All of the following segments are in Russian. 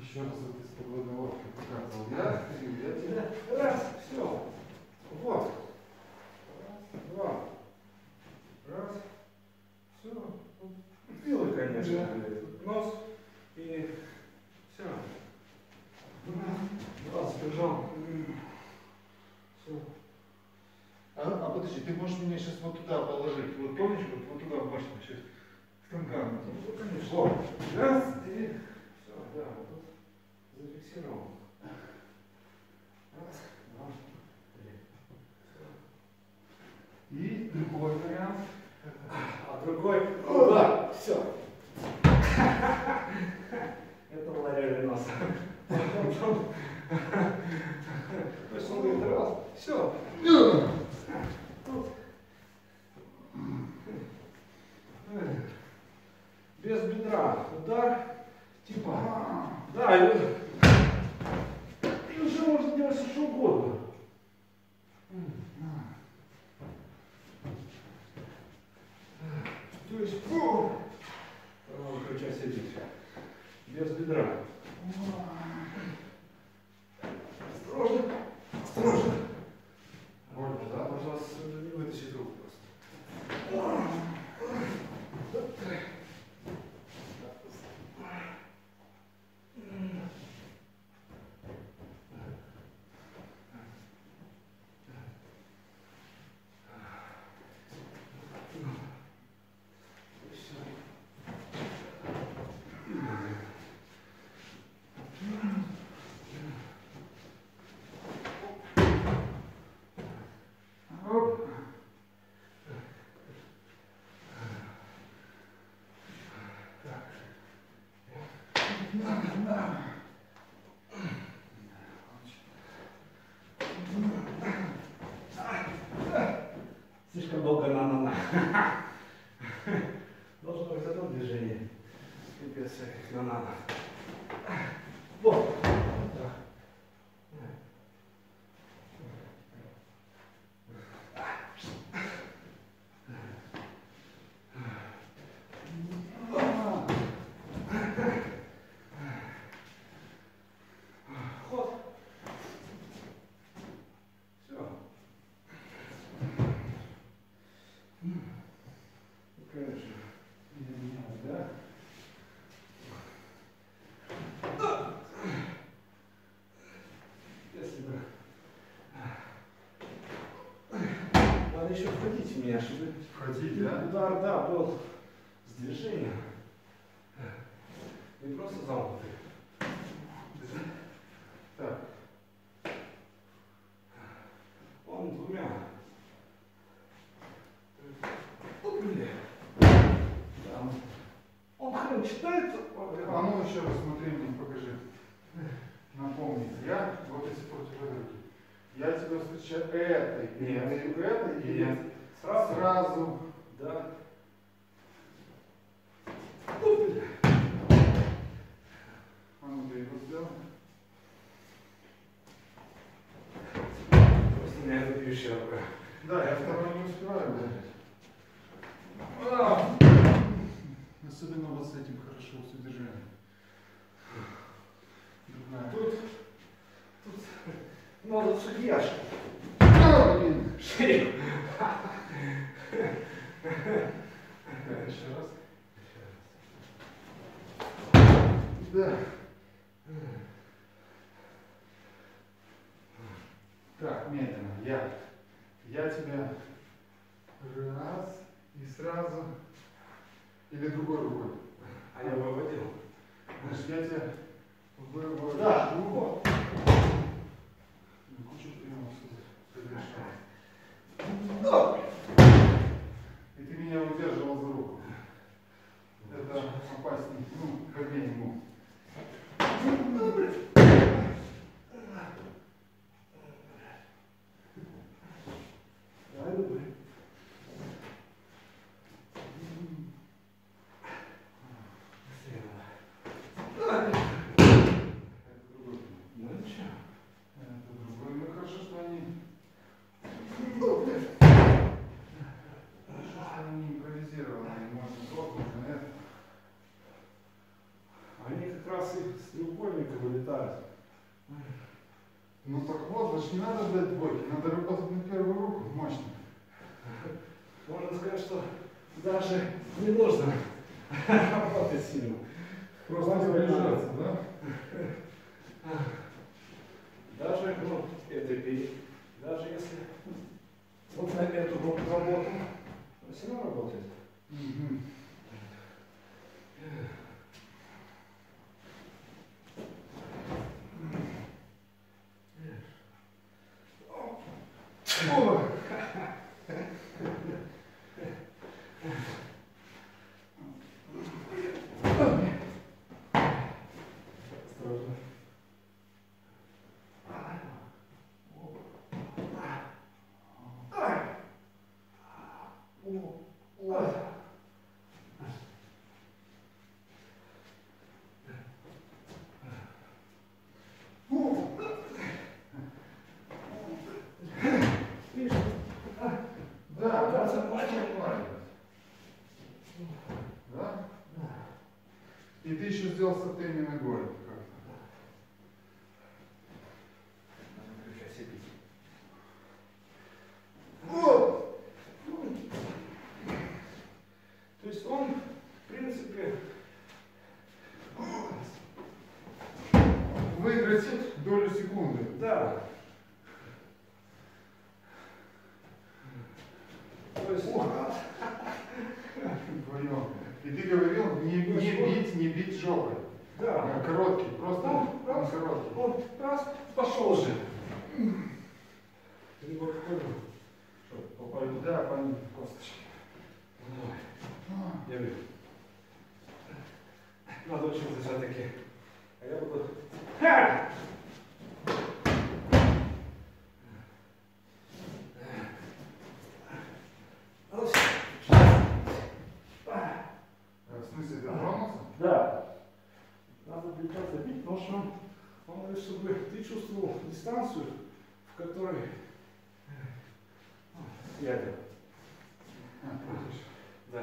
Еще раз вот из подводной лодки показывал. Я, я тебе. Раз, все. Вот. Раз, два. Раз. Все. Белый, конечно. Нос. И все. Раз, бежал. Все. А, а подожди, ты можешь меня сейчас вот туда положить? Вот помнишь, вот, вот туда в башню сейчас? В танкан. Ну, конечно. Вот. Раз, и да, вот тут зафиксировал. Раз, два, три. И другой вариант. А другой, да, все. Это ларили нос. То есть он говорит, раз, все. Без бедра. Удар. Типа. Да, и, и уже можно делать все что угодно. То есть, фу, выключай сидеть. Без бедра. Осторожно, осторожно. Больно, да? Пожалуйста, не вытащить руку просто. Оп. Слишком долго на на на. Должно быть одно движение. Пипец, на на на. Вот. Да. Ход. Все. Ну, конечно. Не меняю, да? Если бы... Надо еще входить в меня, чтобы... Входить, да? Удар, да, был с движением. Не просто замкнутый. Так. Он двумя. О, блин. Да. он- Он хрен читает. А ну еще раз смотри мне, покажи. Напомни, я, вот если против этой руки, я встречаю этой, Нет. передаю этой, и Нет. Сразу. сразу Да. О, блин. А ну ты его сделал. Просто меня выпьющая рука. Да, я второй не успеваю ударить. А! Особенно вот с этим хорошо с удержанием. Другая. Тут, тут надо судьяш. А, блин. Шею. Еще раз. Да. Так, медленно. Я. Я тебя раз и сразу. Или другой рукой. А я выводил. Значит, я тебя вывожу. Да, вот. Ну, Кучу приемов совершаю. Да. И ты меня удерживал за руку. Это опаснее, ну, как минимум. Давай, давай. Это другой. Ну ничего. Это другой. Ну хорошо, что они. с вылетает. Ну так вот, значит не надо дать двойки, надо работать на первую руку мощно. Можно сказать, что даже не нужно работать сильно. Просто приближаться, да? Даже ну, это бей. Даже если вот на эту группу работу, она все равно работает. Мгм. О! Осторожно. Видишь? Да, Да, да, согласен. Да? И ты еще сделал сотейни ногой. как-то. Вот. То есть он, в принципе, Выиграть долю секунды. да. То есть, Вдвоем. И ты говорил, не, не бить, не бить жопой. да. А, Короткий, просто Ну, он раз. короткий. Он раз, пошел же. Ты не какой Что, попали? Да, понятно, косточки. Давай. А, Я вижу. Надо очень все-таки. А я буду... Ха! А ну всё. а, В смысле, ты тронулся? Да. Надо придется бить, потому что он, он говорит, чтобы ты чувствовал дистанцию, в которой я иду. А. Да.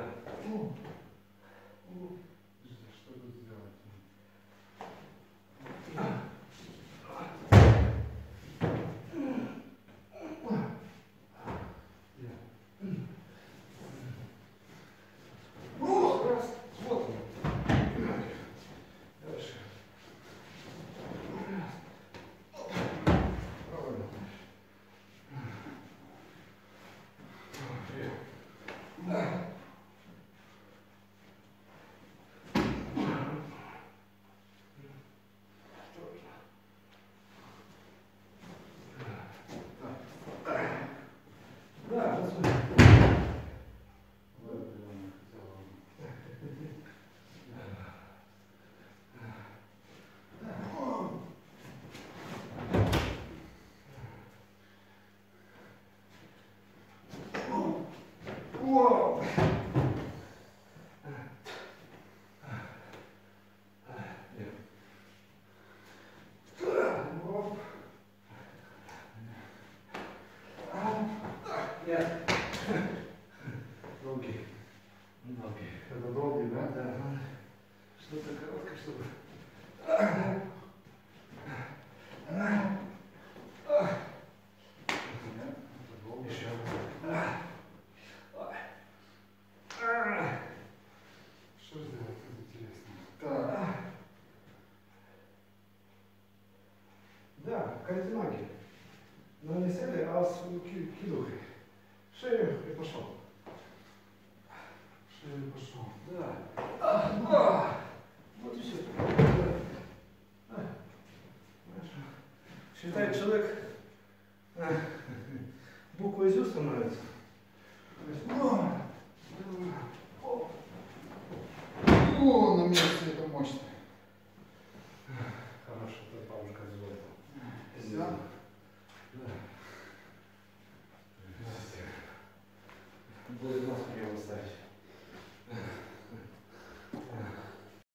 О, на месте это мощно.